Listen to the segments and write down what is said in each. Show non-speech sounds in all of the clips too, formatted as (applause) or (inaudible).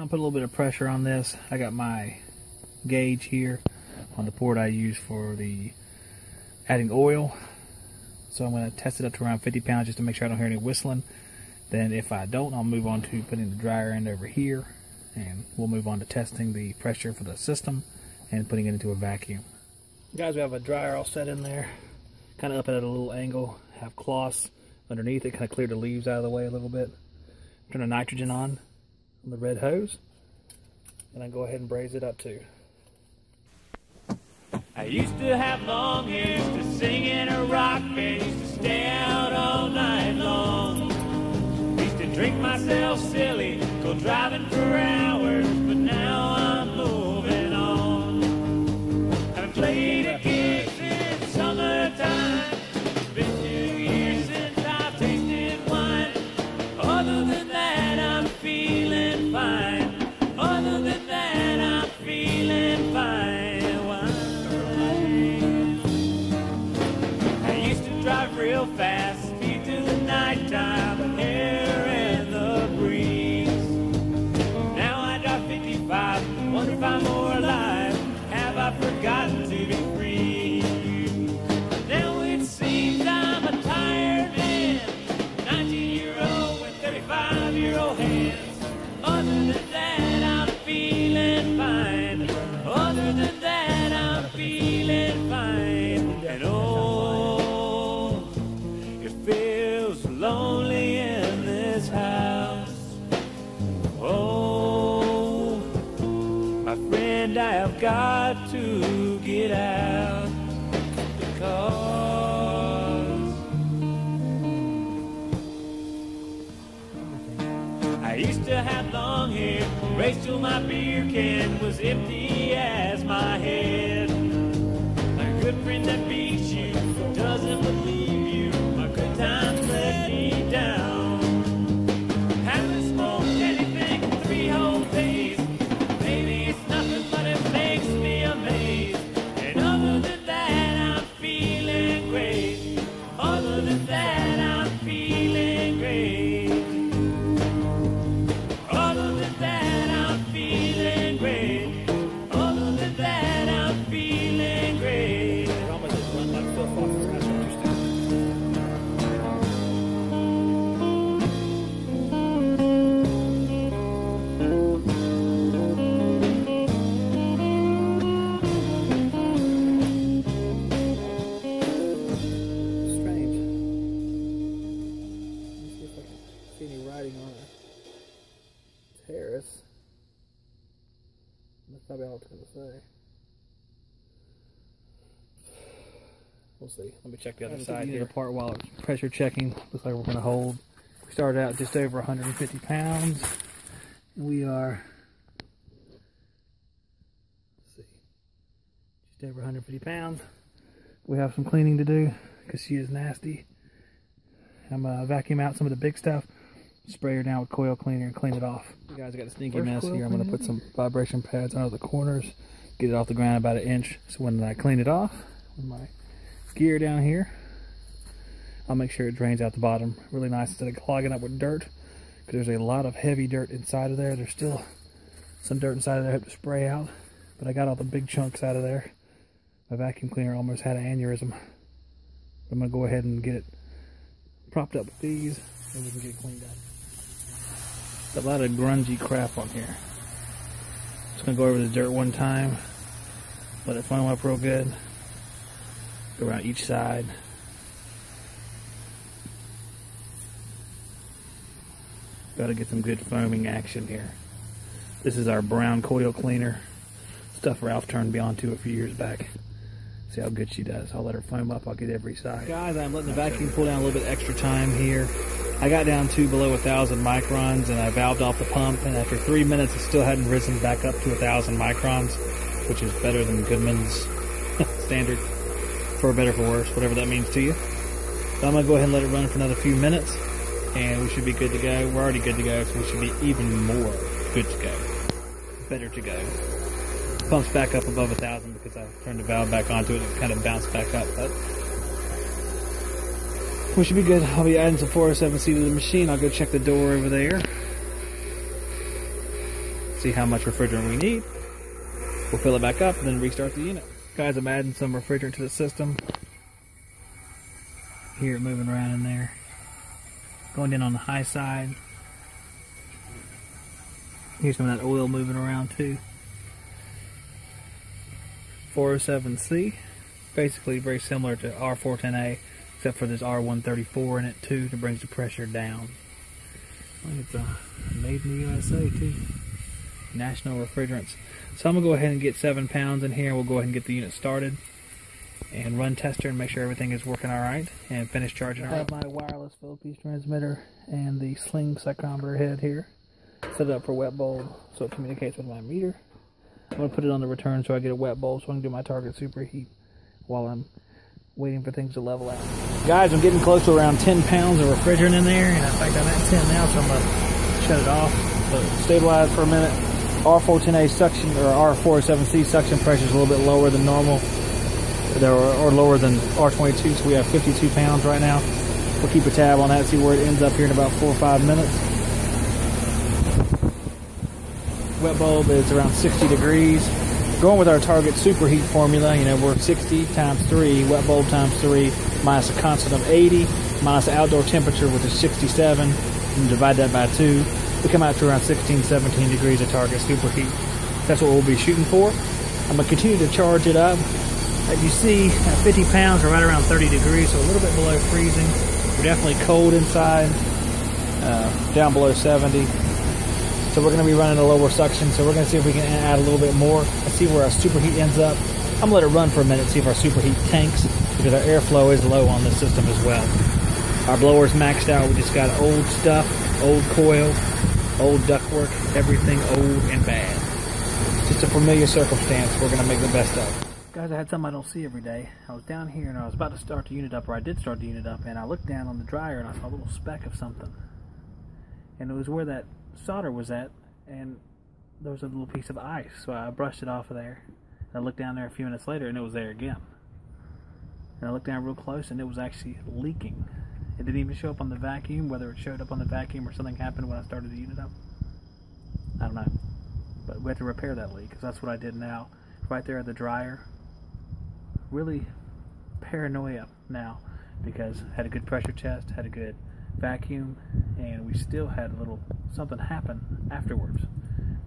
I'll put a little bit of pressure on this. I got my gauge here on the port I use for the adding oil. So I'm going to test it up to around 50 pounds just to make sure I don't hear any whistling. Then if I don't, I'll move on to putting the dryer end over here and we'll move on to testing the pressure for the system and putting it into a vacuum. Guys, we have a dryer all set in there, kind of up at a little angle, have cloths underneath it, kind of clear the leaves out of the way a little bit. Turn the nitrogen on on the red hose, and I go ahead and braze it up too. I used to have long hair to sing in a rock band, used to stay out all night long. Used to drink myself silly, go driving for hours, beer can was empty as We'll see. Let me check the other side here. Apart while it's pressure checking. Looks like we're going to hold. We started out just over 150 pounds. We are. Let's see. Just over 150 pounds. We have some cleaning to do because she is nasty. I'm gonna vacuum out some of the big stuff, spray her down with coil cleaner, and clean it off. You guys got a stinky First mess here. I'm gonna put some vibration pads under the corners, get it off the ground about an inch. So when I clean it off with my gear down here, I'll make sure it drains out the bottom really nice instead of clogging up with dirt. Because there's a lot of heavy dirt inside of there. There's still some dirt inside of there I have to spray out, but I got all the big chunks out of there. My vacuum cleaner almost had an aneurysm. I'm gonna go ahead and get it propped up with these and we can get cleaned up. A lot of grungy crap on here. Just gonna go over the dirt one time, let it foam up real good. Around each side. Gotta get some good foaming action here. This is our brown coil cleaner. Stuff Ralph turned me on to a few years back. See how good she does. I'll let her foam up. I'll get every side. Guys, I'm letting the vacuum pull down a little bit extra time here. I got down to below a thousand microns and I valved off the pump. And after three minutes, it still hadn't risen back up to a thousand microns, which is better than Goodman's (laughs) standard, for better for worse, whatever that means to you. I'm gonna go ahead and let it run for another few minutes, and we should be good to go. We're already good to go, so we should be even more good to go, better to go pumps back up above a thousand because I turned the valve back onto it and it kind of bounced back up. But we should be good. I'll be adding some 407C to the machine. I'll go check the door over there. see how much refrigerant we need. We'll fill it back up and then restart the unit. Guys, I'm adding some refrigerant to the system. Hear it moving around in there. Going in on the high side. Here's some of that oil moving around too. 407C, basically very similar to R410A, except for this R134 in it too, that brings the pressure down. I think it's uh, made in the USA too. National Refrigerants. So I'm gonna go ahead and get seven pounds in here. We'll go ahead and get the unit started and run tester and make sure everything is working all right and finish charging. I have my wireless Fieldpiece transmitter and the sling psychrometer head here set it up for wet bulb so it communicates with my meter. I'm going to put it on the return so I get a wet bulb so I can do my target superheat while I'm waiting for things to level out. Guys, I'm getting close to around 10 pounds of refrigerant in there. And in fact, I'm at 10 now, so I'm going to shut it off. So stabilize for a minute. R410A suction or R407C suction pressure is a little bit lower than normal. There or lower than R22, so we have 52 pounds right now. We'll keep a tab on that, see where it ends up here in about four or five minutes. Wet bulb is around 60 degrees. Going with our target superheat formula, you know, we're 60 times 3, wet bulb times 3, minus a constant of 80, minus the outdoor temperature, which is 67, and divide that by 2. We come out to around 16, 17 degrees of target superheat. That's what we'll be shooting for. I'm to continue to charge it up. As you see, at 50 pounds, we're right around 30 degrees, so a little bit below freezing. We're definitely cold inside, uh, down below 70. So we're going to be running a lower suction. So we're going to see if we can add a little bit more. Let's see where our superheat ends up. I'm to let it run for a minute, see if our superheat tanks, because our airflow is low on this system as well. Our blower's maxed out. We just got old stuff, old coil, old ductwork, everything old and bad. Just a familiar circumstance we're going to make the best of. Guys, I had something I don't see every day. I was down here and I was about to start the unit up, or I did start the unit up, and I looked down on the dryer and I saw a little speck of something. And it was where that solder was at, and there was a little piece of ice. So I brushed it off of there. And I looked down there a few minutes later, and it was there again. And I looked down real close, and it was actually leaking. It didn't even show up on the vacuum, whether it showed up on the vacuum or something happened when I started the unit up. I don't know. But we have to repair that leak, because that's what I did now. Right there at the dryer. Really paranoia now, because had a good pressure test, had a good vacuum, and we still had a little something happen afterwards.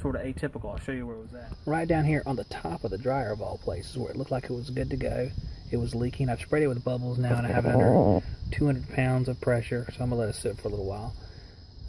Sort of atypical. I'll show you where it was at. Right down here on the top of the dryer of all places, where it looked like it was good to go. It was leaking. I've sprayed it with bubbles now, and I have it under (laughs) 200 pounds of pressure, so I'm gonna let it sit for a little while.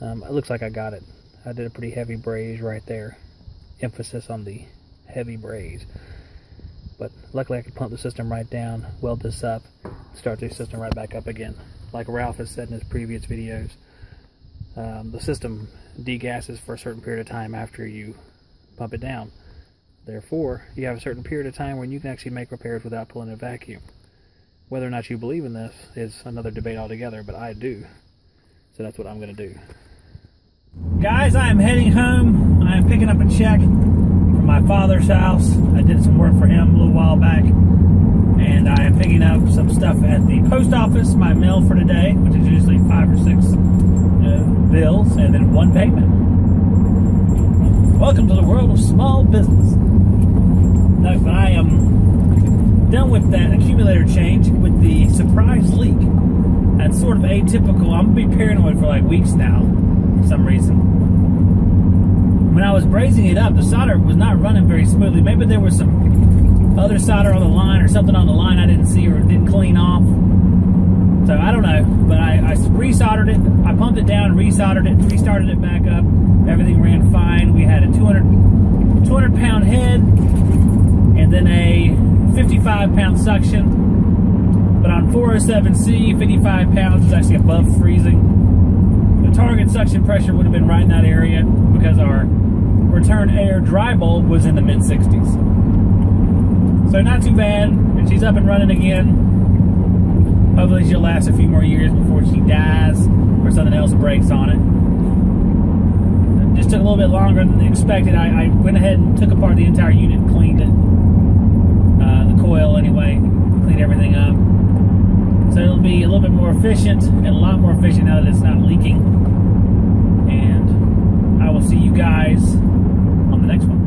Um, it looks like I got it. I did a pretty heavy braze right there. Emphasis on the heavy braze. But luckily I could pump the system right down, weld this up, start the system right back up again like Ralph has said in his previous videos, um, the system degasses for a certain period of time after you pump it down. Therefore, you have a certain period of time when you can actually make repairs without pulling a vacuum. Whether or not you believe in this is another debate altogether, but I do. So that's what I'm going to do. Guys, I am heading home. I am picking up a check from my father's house. I did some work for him a little while back and I am picking up some stuff at the post office, my mail for today, which is usually five or six uh, bills, and then one payment. Welcome to the world of small business. I am done with that accumulator change with the surprise leak. That's sort of atypical. I'm gonna be paranoid for like weeks now, for some reason. When I was brazing it up, the solder was not running very smoothly. Maybe there was some other solder on the line or something on the line I didn't see or didn't clean off. So I don't know, but I, I resoldered it. I pumped it down, resoldered it, restarted it back up. Everything ran fine. We had a 200, 200 pound head and then a 55 pound suction. But on 407C, 55 pounds is actually above freezing. The target suction pressure would have been right in that area because our return air dry bulb was in the mid 60s. So not too bad. And she's up and running again. Hopefully she'll last a few more years before she dies or something else breaks on it. just took a little bit longer than expected. I, I, went ahead and took apart the entire unit cleaned it coil anyway, clean everything up. So it'll be a little bit more efficient and a lot more efficient now that it's not leaking. And I will see you guys on the next one.